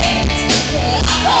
Yeah.